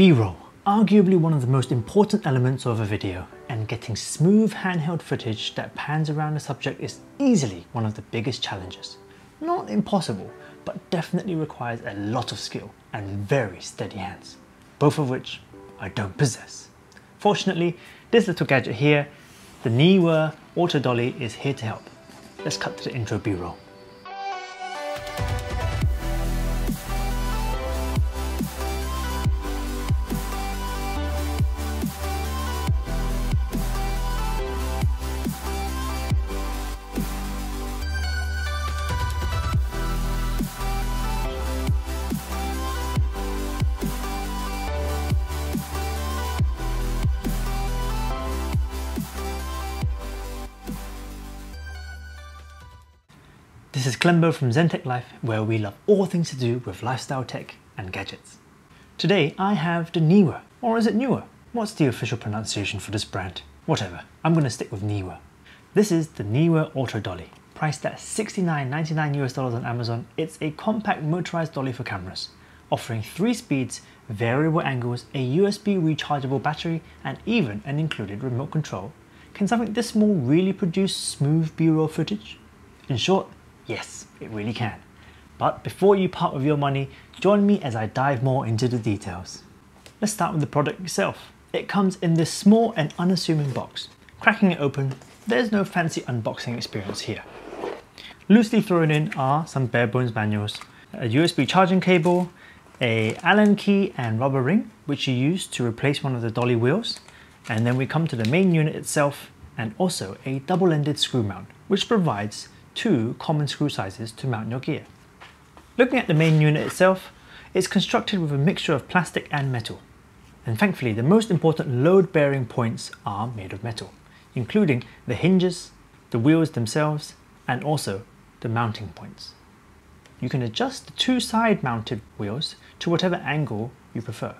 B-roll, arguably one of the most important elements of a video, and getting smooth handheld footage that pans around the subject is easily one of the biggest challenges. Not impossible, but definitely requires a lot of skill and very steady hands, both of which I don't possess. Fortunately, this little gadget here, the Neewer Auto Dolly is here to help. Let's cut to the intro B-roll. This is Klembo from Zentech Life, where we love all things to do with lifestyle tech and gadgets. Today I have the Neewer, or is it Newer? What's the official pronunciation for this brand? Whatever, I'm going to stick with Neewer. This is the Neewer Auto Dolly. Priced at 69.99 US dollars on Amazon, it's a compact motorized dolly for cameras, offering three speeds, variable angles, a USB rechargeable battery, and even an included remote control. Can something this small really produce smooth B-roll footage? In short, Yes, it really can. But before you part with your money, join me as I dive more into the details. Let's start with the product itself. It comes in this small and unassuming box. Cracking it open, there's no fancy unboxing experience here. Loosely thrown in are some bare bones manuals, a USB charging cable, a Allen key and rubber ring, which you use to replace one of the dolly wheels, and then we come to the main unit itself and also a double-ended screw mount, which provides two common screw sizes to mount your gear. Looking at the main unit itself, it's constructed with a mixture of plastic and metal. And thankfully, the most important load-bearing points are made of metal, including the hinges, the wheels themselves, and also the mounting points. You can adjust the two side-mounted wheels to whatever angle you prefer,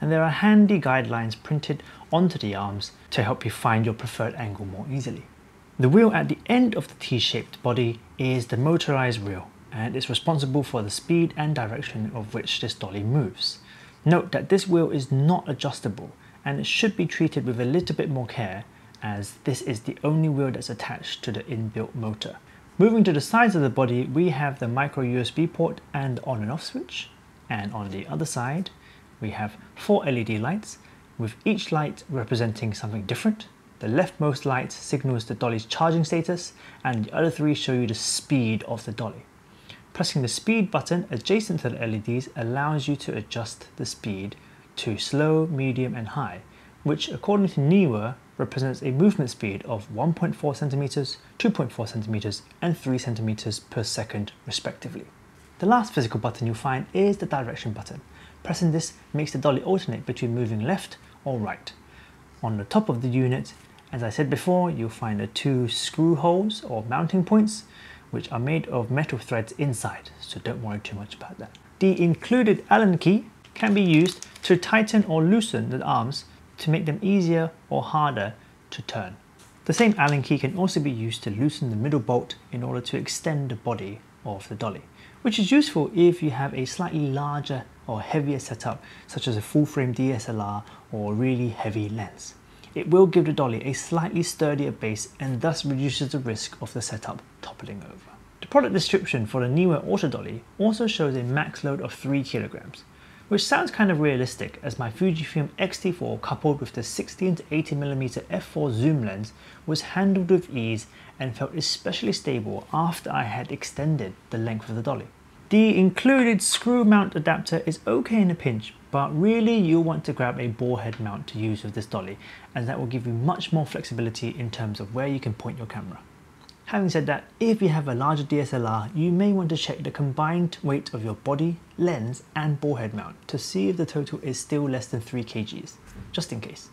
and there are handy guidelines printed onto the arms to help you find your preferred angle more easily. The wheel at the end of the T-shaped body is the motorized wheel and is responsible for the speed and direction of which this dolly moves. Note that this wheel is not adjustable and it should be treated with a little bit more care as this is the only wheel that's attached to the inbuilt motor. Moving to the sides of the body, we have the micro USB port and on and off switch. And on the other side, we have four LED lights, with each light representing something different the leftmost light signals the dolly's charging status and the other three show you the speed of the dolly. Pressing the speed button adjacent to the LEDs allows you to adjust the speed to slow, medium and high, which according to Neewer represents a movement speed of 1.4 centimeters, 2.4 centimeters and 3 centimeters per second respectively. The last physical button you'll find is the direction button. Pressing this makes the dolly alternate between moving left or right. On the top of the unit as I said before, you'll find the two screw holes or mounting points, which are made of metal threads inside, so don't worry too much about that. The included Allen key can be used to tighten or loosen the arms to make them easier or harder to turn. The same Allen key can also be used to loosen the middle bolt in order to extend the body of the dolly, which is useful if you have a slightly larger or heavier setup, such as a full frame DSLR or really heavy lens. It will give the dolly a slightly sturdier base and thus reduces the risk of the setup toppling over. The product description for the Neewer Auto Dolly also shows a max load of 3 kilograms, which sounds kind of realistic as my Fujifilm X-T4 coupled with the 16 to 80mm f4 zoom lens was handled with ease and felt especially stable after I had extended the length of the dolly. The included screw mount adapter is okay in a pinch, but really you'll want to grab a ball head mount to use with this dolly, as that will give you much more flexibility in terms of where you can point your camera. Having said that, if you have a larger DSLR, you may want to check the combined weight of your body, lens and ball head mount to see if the total is still less than 3 kgs, just in case.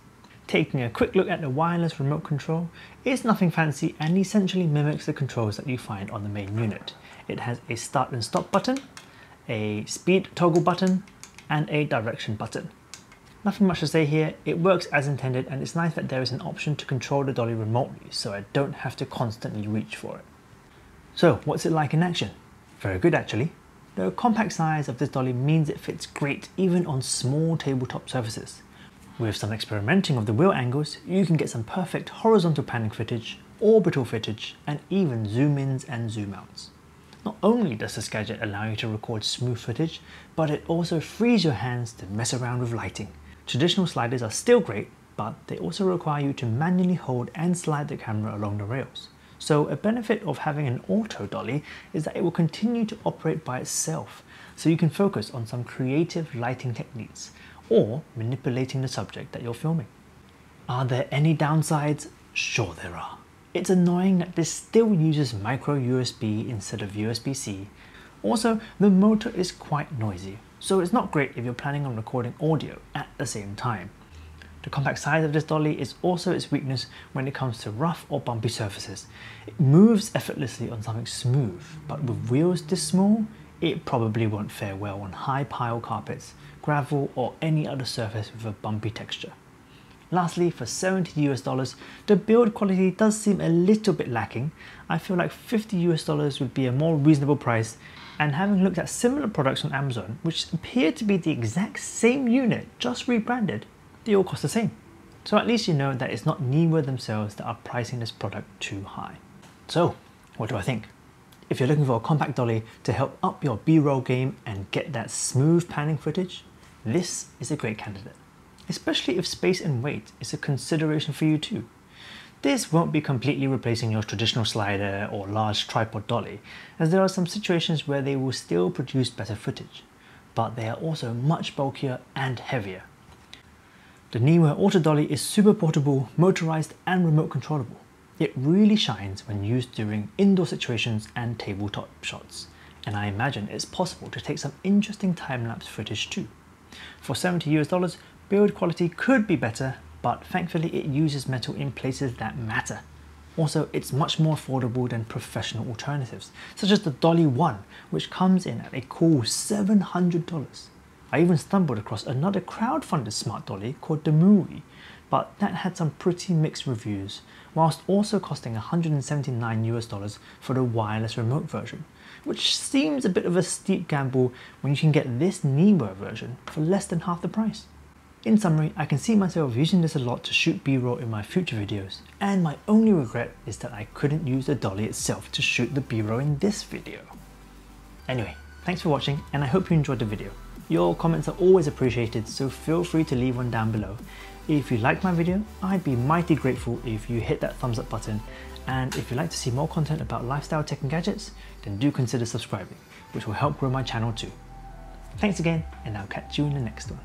Taking a quick look at the wireless remote control, it's nothing fancy and essentially mimics the controls that you find on the main unit. It has a start and stop button, a speed toggle button, and a direction button. Nothing much to say here, it works as intended and it's nice that there is an option to control the dolly remotely so I don't have to constantly reach for it. So what's it like in action? Very good actually. The compact size of this dolly means it fits great even on small tabletop surfaces. With some experimenting of the wheel angles, you can get some perfect horizontal panning footage, orbital footage, and even zoom ins and zoom outs. Not only does this gadget allow you to record smooth footage, but it also frees your hands to mess around with lighting. Traditional sliders are still great, but they also require you to manually hold and slide the camera along the rails. So a benefit of having an auto dolly is that it will continue to operate by itself, so you can focus on some creative lighting techniques or manipulating the subject that you're filming. Are there any downsides? Sure there are. It's annoying that this still uses micro USB instead of USB-C. Also, the motor is quite noisy, so it's not great if you're planning on recording audio at the same time. The compact size of this dolly is also its weakness when it comes to rough or bumpy surfaces. It moves effortlessly on something smooth, but with wheels this small, it probably won't fare well on high pile carpets, gravel or any other surface with a bumpy texture. Lastly, for 70 US dollars, the build quality does seem a little bit lacking. I feel like 50 US dollars would be a more reasonable price and having looked at similar products on Amazon, which appear to be the exact same unit, just rebranded, they all cost the same. So at least you know that it's not Neewer themselves that are pricing this product too high. So, what do I think? If you're looking for a compact dolly to help up your B-roll game and get that smooth panning footage, this is a great candidate. Especially if space and weight is a consideration for you too. This won't be completely replacing your traditional slider or large tripod dolly, as there are some situations where they will still produce better footage, but they are also much bulkier and heavier, the Neewer Auto Dolly is super portable, motorized and remote controllable. It really shines when used during indoor situations and tabletop shots, and I imagine it's possible to take some interesting time-lapse footage too. For 70 US dollars, build quality could be better, but thankfully it uses metal in places that matter. Also, it's much more affordable than professional alternatives, such as the Dolly One, which comes in at a cool $700. I even stumbled across another crowd-funded smart dolly called the Movie, but that had some pretty mixed reviews, whilst also costing 179 US dollars for the wireless remote version, which seems a bit of a steep gamble when you can get this Neewer version for less than half the price. In summary, I can see myself using this a lot to shoot b-roll in my future videos, and my only regret is that I couldn't use the dolly itself to shoot the b-roll in this video. Anyway, thanks for watching and I hope you enjoyed the video. Your comments are always appreciated, so feel free to leave one down below. If you liked my video, I'd be mighty grateful if you hit that thumbs up button. And if you'd like to see more content about lifestyle tech and gadgets, then do consider subscribing, which will help grow my channel too. Thanks again, and I'll catch you in the next one.